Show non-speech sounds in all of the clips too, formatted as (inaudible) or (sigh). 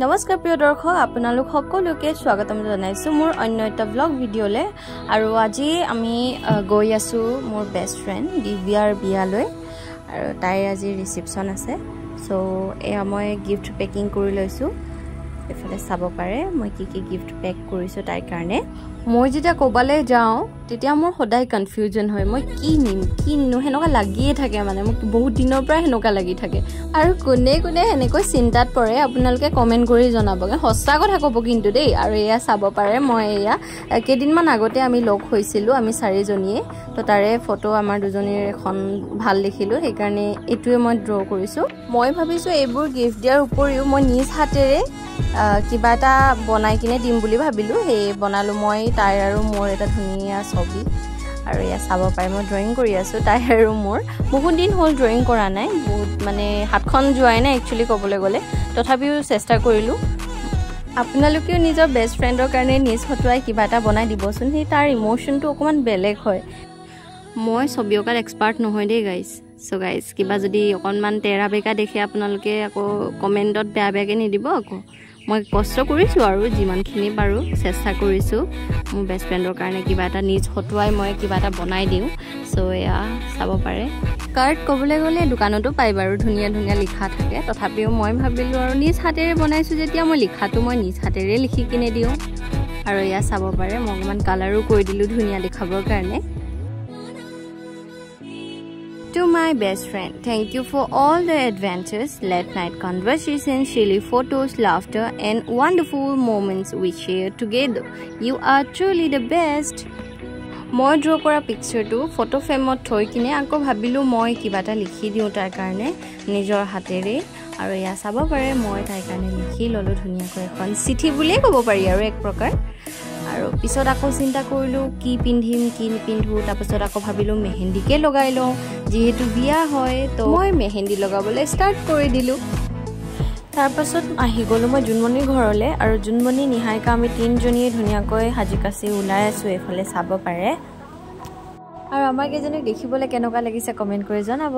নমস্কাৰ প্ৰিয় দৰ্শক আপোনালোক সকলোকে স্বাগতম জনাইছোঁ মোৰ অন্য এটা ব্লগ ভিডিঅ'লৈ। আৰু আজি আমি গৈ আছোঁ মোৰ বেষ্ট ফ্ৰেণ্ড দিব্যাৰ বিয়ালৈ। আৰু তাইৰ আজি ৰিচিপশ্যন আছে। চ' এয়া মই গিফ্ট পেকিং কৰি লৈছোঁ। এইফালে চাব পাৰে মই কি কি গিফ্ট পেক কৰিছোঁ তাইৰ কাৰণে। মই যেতিয়া ক'ৰবালৈ যাওঁ তেতিয়া মোৰ সদায় কনফিউজন হয়। মই কি নিম কি নিনো সেনেকুৱা লাগিয়ে থাকে মানে। মোক বহুত দিনৰ পৰাই সেনেকুৱা লাগি থাকে। আৰু কোনে কোনে সেনেকৈ চিন্তাত পৰে আপোনালোকে কমেণ্ট কৰি জনাবগৈ। সঁচা কথা ক'ব কিন্তু দেই আৰু এয়া চাব পাৰে। মই এয়া কেইদিনমান আগতে আমি লগ হৈছিলোঁ আমি চাৰিজনীয়ে। তো তাৰে ফটো আমাৰ দুজনীৰ এখন ভাল দেখিলোঁ সেইকাৰণে এইটোৱে মই ড্ৰ' কৰিছোঁ। মই ভাবিছোঁ এইবোৰ গিফ্ট দিয়াৰ উপৰিও মই নিজ হাতেৰে কিবা এটা বনাই কিনে দিম বুলি ভাবিলোঁ। সেই বনালোঁ মই তাইৰ আৰু মোৰ এটা ধুনীয়া ছবি। আৰু এয়া চাব পাৰে মই ড্ৰয়িং কৰি আছোঁ তাইৰ আৰু মোৰ। বহুত দিন হ'ল ড্ৰয়িং কৰা নাই বহুত মানে হাতখন যোৱাই নাই একচুৱেলি ক'বলৈ গ'লে। তথাপিও চেষ্টা কৰিলোঁ। আপোনালোকেও নিজৰ বেষ্ট ফ্ৰেণ্ডৰ কাৰণে নিজ ফটোৱাই কিবা এটা বনাই দিবচোন সেই তাৰ ইম'শ্যনটো অকণমান বেলেগ হয়। মই ছবি অঁকাত এক্সপাৰ্ট নহয় দেই গাইজ চ' গাইজ কিবা যদি অকণমান তেৰা বেকা দেখে আপোনালোকে আকৌ কমেণ্টত বেয়া বেয়াকৈ নিদিব আকৌ। মই কষ্ট কৰিছোঁ আৰু যিমানখিনি পাৰোঁ চেষ্টা কৰিছোঁ। মোৰ বেষ্ট ফ্ৰেণ্ডৰ কাৰণে কিবা এটা নিজ ফটোৱাই মই কিবা এটা বনাই দিওঁ। চ' এয়া চাব পাৰে। কাৰ্ড ক'বলৈ গ'লে দোকানতো পায় বাৰু ধুনীয়া ধুনীয়া লিখা থাকে। তথাপিও মই ভাবিলোঁ আৰু নিজ হাতেৰে বনাইছোঁ যেতিয়া মই লিখাটো মই নিজ হাতেৰে লিখি কিনে দিওঁ। আৰু এয়া চাব পাৰে মই অকণমান কালাৰো কৰি দিলোঁ ধুনীয়া দেখাবৰ কাৰণে। To my best friend, thank you for all the adventures, late night conversations, silly photos, laughter, and wonderful moments we shared together. You are truly the best. মই ড্ৰ' কৰা পিকচাৰটো ফটো ফ্ৰেমত থৈ কিনে আকৌ ভাবিলোঁ মই কিবা এটা লিখি দিওঁ তাৰ কাৰণে নিজৰ হাতেৰে আৰু এয়া চাব পাৰে মই তাইৰ কাৰণে লিখি ল'লোঁ ধুনীয়াকৈ এখন চিঠি বুলিয়েই ক'ব পাৰি আৰু এক প্ৰকাৰ আৰু পিছত আকৌ চিন্তা কৰিলোঁ কি পিন্ধিম কি নিপিন্ধোঁ তাৰপিছত আকৌ ভাবিলোঁ মেহেন্দিকে লগাই লওঁ। যিহেতু বিয়া হয় তো মই মেহেন্দি লগাবলৈ ষ্টাৰ্ট কৰি দিলোঁ। তাৰপাছত আহি গ'লোঁ মই জোনমণিৰ ঘৰলৈ আৰু জোনমণি নিহাৰিকা আমি তিনিজনীয়ে ধুনীয়াকৈ সাজি কাচি ওলাই আছোঁ এইফালে চাব পাৰে। আৰু আমাৰ কেইজনীক দেখিবলৈ কেনেকুৱা লাগিছে কমেণ্ট কৰি জনাব।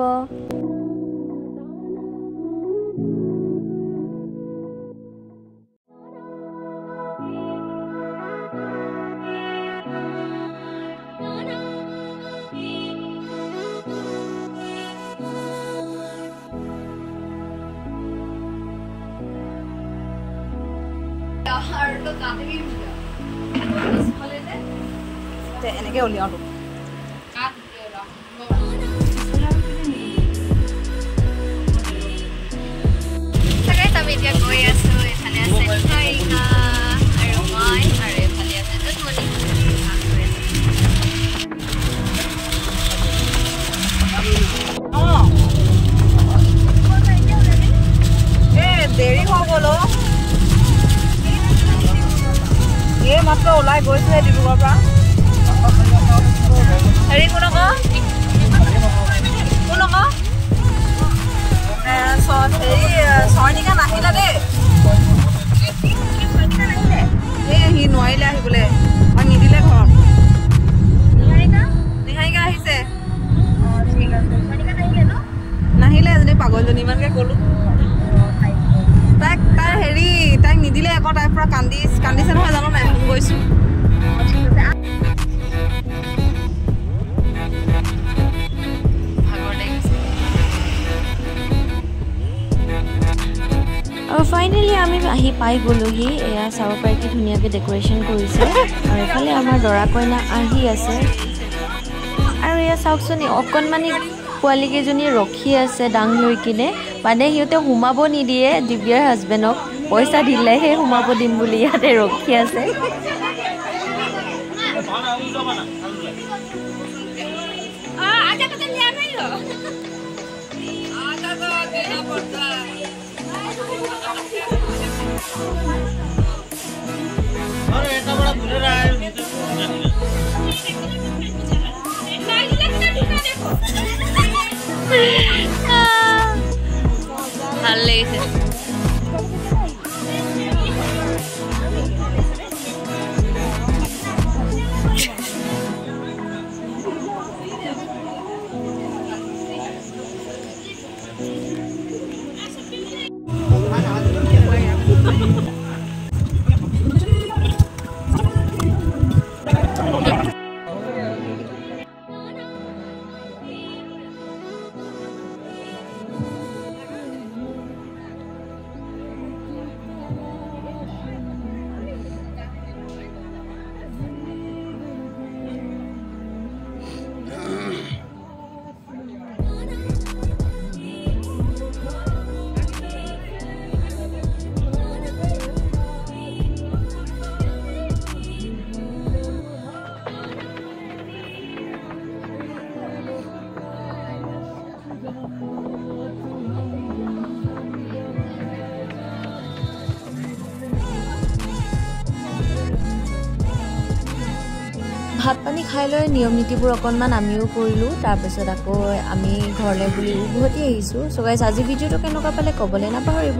এনেকে উলিয়াওঁ আমি এতিয়া গৈ মাত্ৰ ওলাই গৈছে ডিব্ৰুগড়ৰ পৰা। হেৰি কোন আকৌ? কোন আকৌ? হেৰি ছয়নিকা নাহিলে দেই। এই সি নোৱাৰিলে আহিবলৈ। মই নিদিলে ঘৰত। নিহাৰিকা? আহিছে। নাহিলে এজনী পাগলজনী ইমানকে ক'লো। আকৌ তাইৰ পৰা কান্দি কান্দিছে নহয় জানো নাই? ফোন কৰিছোঁ আৰু ফাইনেলি আমি আহি পাই গ'লোহি। এয়া চাব পাৰি কি ধুনীয়াকৈ ডেক'ৰেশ্যন কৰিছে। আৰু এইফালে আমাৰ দৰা কইনা আহি আছে। আৰু এয়া চাওকচোন অকণমানি পোৱালীকেইজনী ৰখি আছে দাং লৈ কিনে মানে সিহঁতে সোমাব নিদিয়ে দিব্যাৰ হাজবেণ্ডক পইচা দিলেহে সোমাব দিম বুলি ইয়াতে ৰখি আছে। ভালো লাগিছে। Yeah. (laughs) ভাত পানী খাই লৈ নিয়ম নীতিবোৰ অকণমান আমিও কৰিলোঁ তাৰপিছত আকৌ আমি ঘৰলৈ বুলি উভতি আহিছোঁ। চ' গাইজ আজি ভিডিঅ'টো কেনেকুৱা পালে ক'বলৈ নাপাহৰিব।